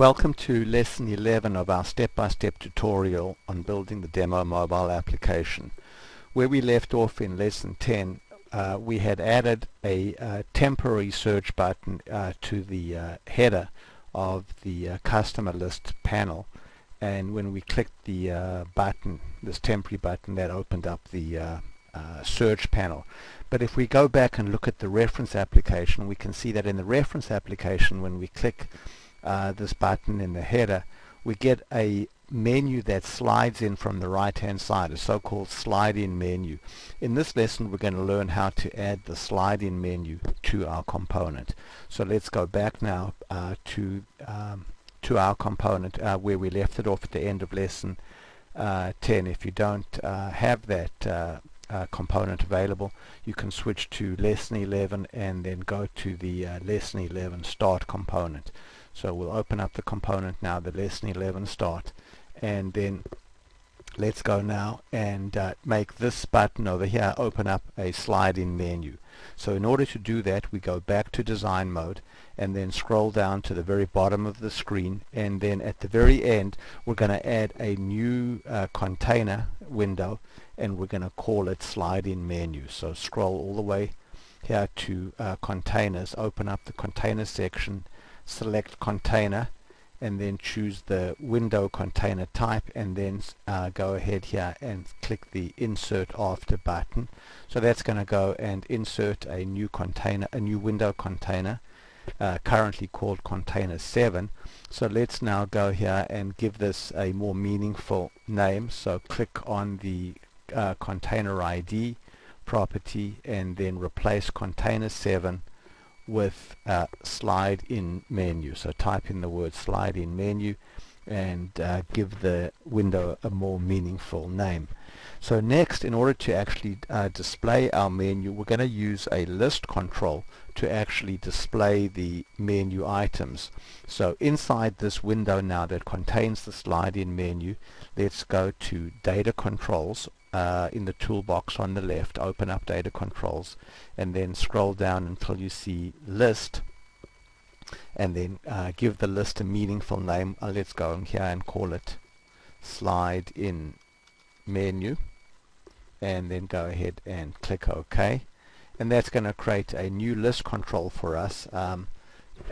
Welcome to lesson 11 of our step-by-step tutorial on building the demo mobile application. Where we left off in lesson 10 uh, we had added a uh, temporary search button uh, to the uh, header of the uh, customer list panel and when we clicked the uh, button, this temporary button, that opened up the search panel. But if we go back and look at the reference application we can see that in the reference application when we click uh, this button in the header, we get a menu that slides in from the right hand side, a so-called slide-in menu. In this lesson we're going to learn how to add the slide-in menu to our component. So let's go back now uh, to um, to our component uh, where we left it off at the end of lesson uh, 10. If you don't uh, have that uh, component available you can switch to lesson 11 and then go to the lesson 11 start component. So we'll open up the component now, the lesson 11 start, and then let's go now and uh, make this button over here open up a slide-in menu. So in order to do that, we go back to design mode and then scroll down to the very bottom of the screen and then at the very end we're going to add a new uh, container window and we're going to call it slide-in menu. So scroll all the way here to uh, containers, open up the container section select container and then choose the window container type and then uh, go ahead here and click the insert after button. So that's going to go and insert a new container a new window container uh, currently called container 7 so let's now go here and give this a more meaningful name. So click on the uh, container ID property and then replace container 7 with uh, slide in menu. So type in the word slide in menu and uh, give the window a more meaningful name. So next, in order to actually uh, display our menu, we're going to use a list control to actually display the menu items. So inside this window now that contains the slide in menu, let's go to data controls uh, in the toolbox on the left, open up data controls and then scroll down until you see list and then uh, give the list a meaningful name. Uh, let's go in here and call it slide in menu and then go ahead and click OK and that's going to create a new list control for us um,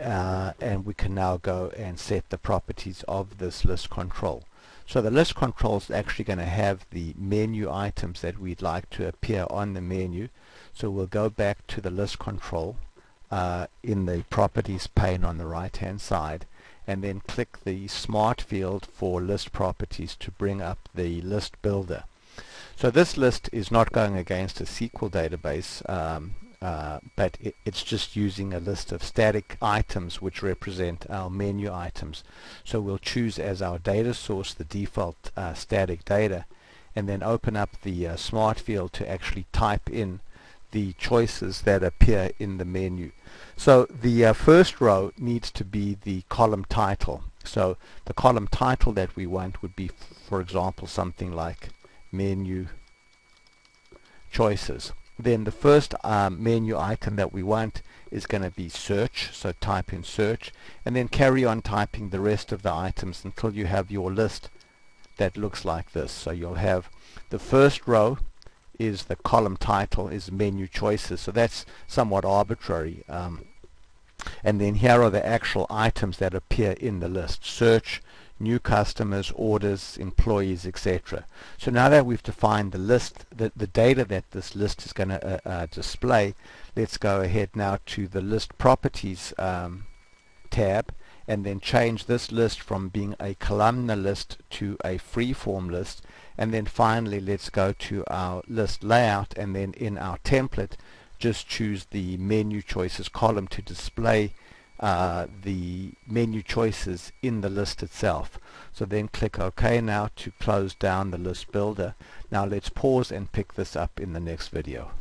uh, and we can now go and set the properties of this list control. So the list control is actually going to have the menu items that we'd like to appear on the menu. So we'll go back to the list control uh, in the properties pane on the right hand side and then click the smart field for list properties to bring up the list builder. So this list is not going against a SQL database um, uh, but it, it's just using a list of static items which represent our menu items. So we'll choose as our data source the default uh, static data and then open up the uh, smart field to actually type in the choices that appear in the menu. So the uh, first row needs to be the column title. So the column title that we want would be, for example, something like menu choices then the first um, menu icon that we want is going to be search so type in search and then carry on typing the rest of the items until you have your list that looks like this. So you'll have the first row is the column title is menu choices so that's somewhat arbitrary um, and then here are the actual items that appear in the list. Search new customers, orders, employees, etc. So now that we've defined the list, the, the data that this list is going to uh, uh, display, let's go ahead now to the list properties um, tab and then change this list from being a columnar list to a free-form list and then finally let's go to our list layout and then in our template just choose the menu choices column to display uh, the menu choices in the list itself. So then click OK now to close down the list builder. Now let's pause and pick this up in the next video.